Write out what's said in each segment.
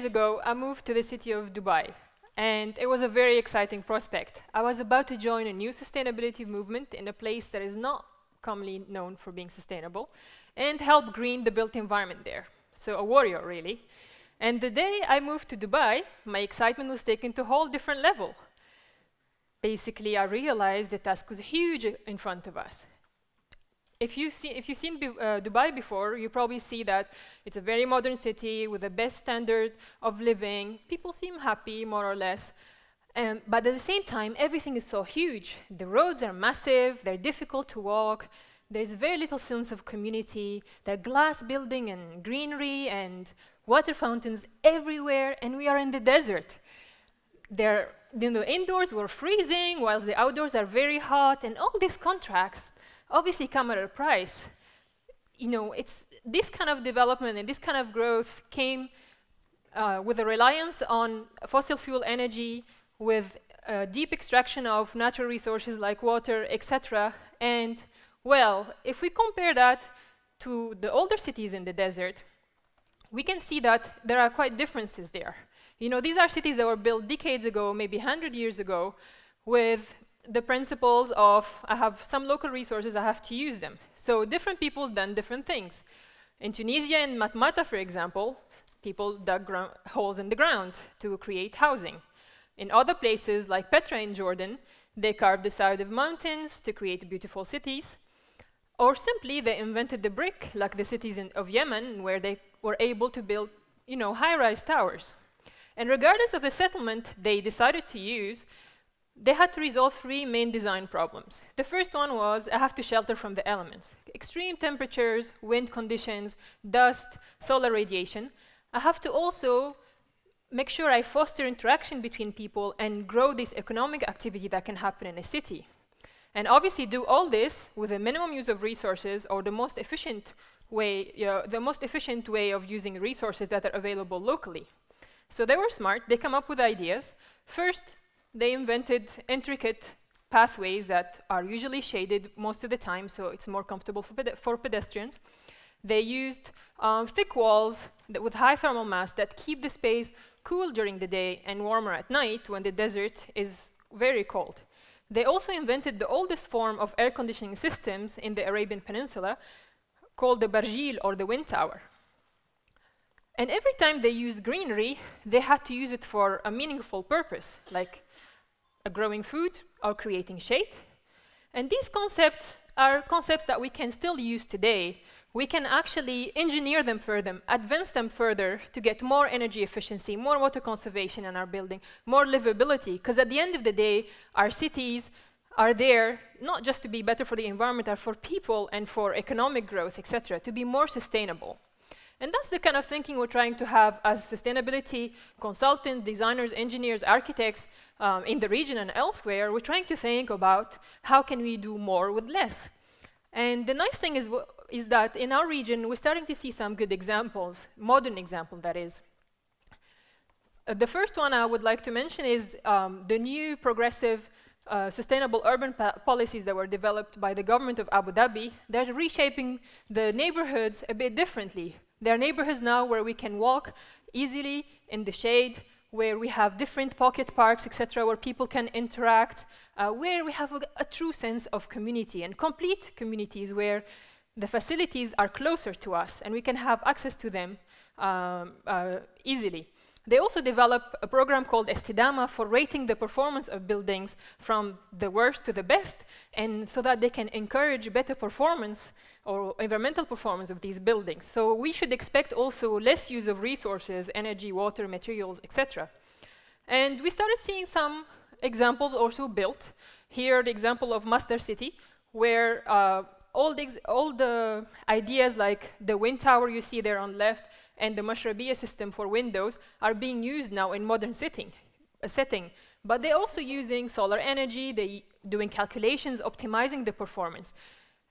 years ago, I moved to the city of Dubai. And it was a very exciting prospect. I was about to join a new sustainability movement in a place that is not commonly known for being sustainable and help green the built environment there. So a warrior, really. And the day I moved to Dubai, my excitement was taken to a whole different level. Basically, I realized the task was huge in front of us. If you've, see, if you've seen uh, Dubai before, you probably see that it's a very modern city with the best standard of living. People seem happy, more or less. Um, but at the same time, everything is so huge. The roads are massive, they're difficult to walk, there's very little sense of community. There are glass building and greenery and water fountains everywhere, and we are in the desert. There, the indoors we're freezing, whilst the outdoors are very hot, and all these contrasts obviously come at a price. You know, it's this kind of development and this kind of growth came uh, with a reliance on fossil fuel energy, with uh, deep extraction of natural resources like water, etc. And well, if we compare that to the older cities in the desert, we can see that there are quite differences there. You know, these are cities that were built decades ago, maybe 100 years ago, with the principles of I have some local resources, I have to use them. So different people done different things. In Tunisia and Matmata, for example, people dug holes in the ground to create housing. In other places, like Petra in Jordan, they carved the side of mountains to create beautiful cities. Or simply, they invented the brick, like the cities in, of Yemen, where they were able to build you know, high-rise towers. And regardless of the settlement they decided to use, they had to resolve three main design problems. The first one was I have to shelter from the elements. Extreme temperatures, wind conditions, dust, solar radiation. I have to also make sure I foster interaction between people and grow this economic activity that can happen in a city. And obviously do all this with a minimum use of resources or the most efficient way, you know, the most efficient way of using resources that are available locally. So they were smart, they come up with ideas. First, they invented intricate pathways that are usually shaded most of the time, so it's more comfortable for, for pedestrians. They used um, thick walls with high thermal mass that keep the space cool during the day and warmer at night when the desert is very cold. They also invented the oldest form of air conditioning systems in the Arabian Peninsula called the barjeel or the wind tower. And every time they used greenery, they had to use it for a meaningful purpose, like growing food or creating shade. And these concepts are concepts that we can still use today. We can actually engineer them further, advance them further to get more energy efficiency, more water conservation in our building, more livability, because at the end of the day, our cities are there not just to be better for the environment, but for people and for economic growth, etc., to be more sustainable. And that's the kind of thinking we're trying to have as sustainability consultants, designers, engineers, architects um, in the region and elsewhere. We're trying to think about how can we do more with less. And the nice thing is, is that in our region, we're starting to see some good examples, modern example that is. Uh, the first one I would like to mention is um, the new progressive uh, sustainable urban policies that were developed by the government of Abu Dhabi. They're reshaping the neighborhoods a bit differently. There are neighborhoods now where we can walk easily in the shade, where we have different pocket parks, etc., where people can interact, uh, where we have a, a, true sense of community and complete communities where the facilities are closer to us and we can have access to them um, uh, easily. They also develop a program called Estidama for rating the performance of buildings from the worst to the best, and so that they can encourage better performance or environmental performance of these buildings. So we should expect also less use of resources, energy, water, materials, etc. And we started seeing some examples also built. Here, the example of Masdar City, where uh, all, the all the ideas like the wind tower you see there on left and the Mashrabiyya system for Windows are being used now in modern setting, uh, setting. But they're also using solar energy, they're doing calculations, optimizing the performance.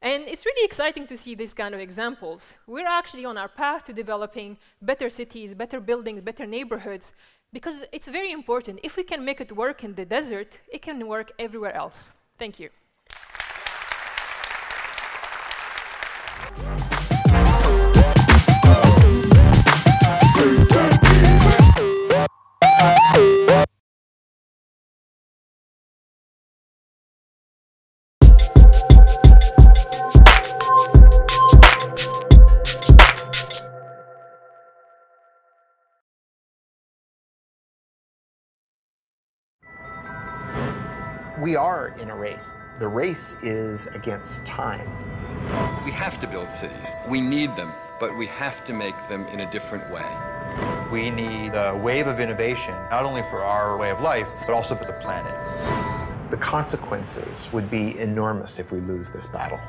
And it's really exciting to see these kind of examples. We're actually on our path to developing better cities, better buildings, better neighborhoods, because it's very important. If we can make it work in the desert, it can work everywhere else. Thank you. We are in a race. The race is against time. We have to build cities. We need them, but we have to make them in a different way. We need a wave of innovation, not only for our way of life, but also for the planet. The consequences would be enormous if we lose this battle.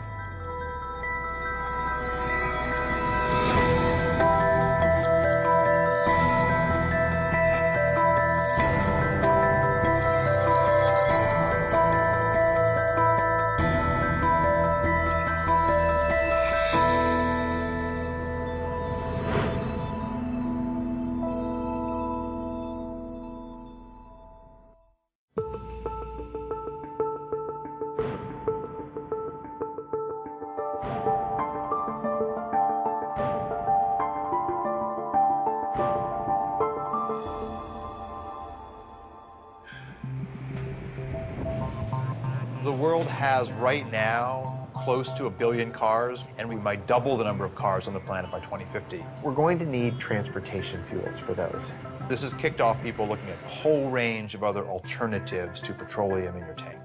The world has right now close to a billion cars, and we might double the number of cars on the planet by 2050. We're going to need transportation fuels for those. This has kicked off people looking at a whole range of other alternatives to petroleum in your tank.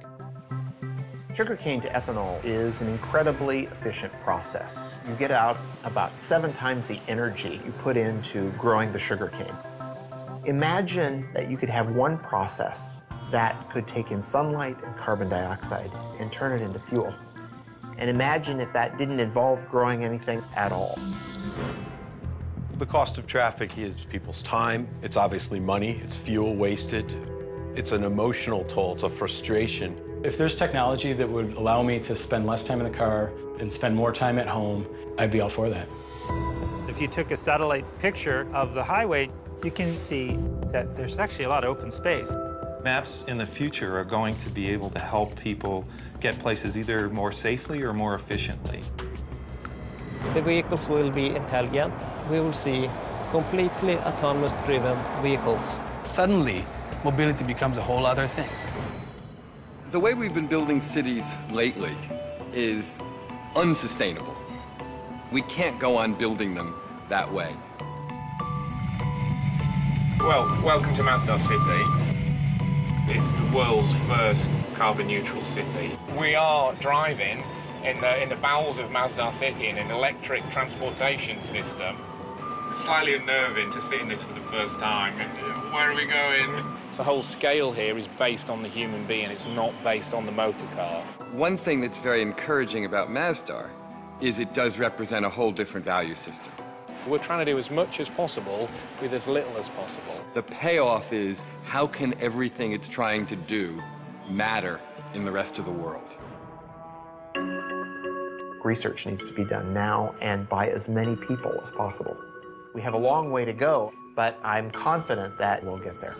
Sugarcane to ethanol is an incredibly efficient process. You get out about seven times the energy you put into growing the sugarcane. Imagine that you could have one process that could take in sunlight and carbon dioxide and turn it into fuel. And imagine if that didn't involve growing anything at all. The cost of traffic is people's time. It's obviously money. It's fuel wasted. It's an emotional toll. It's a frustration. If there's technology that would allow me to spend less time in the car and spend more time at home, I'd be all for that. If you took a satellite picture of the highway, you can see that there's actually a lot of open space. Maps in the future are going to be able to help people get places either more safely or more efficiently. The vehicles will be intelligent. We will see completely autonomous driven vehicles. Suddenly, mobility becomes a whole other thing. The way we've been building cities lately is unsustainable. We can't go on building them that way. Well, welcome to Masdar City. It's the world's first carbon neutral city. We are driving in the, in the bowels of Masdar City in an electric transportation system. It's slightly unnerving to see this for the first time. Where are we going? The whole scale here is based on the human being, it's not based on the motor car. One thing that's very encouraging about Masdar is it does represent a whole different value system. We're trying to do as much as possible with as little as possible. The payoff is how can everything it's trying to do matter in the rest of the world? Research needs to be done now and by as many people as possible. We have a long way to go, but I'm confident that we'll get there.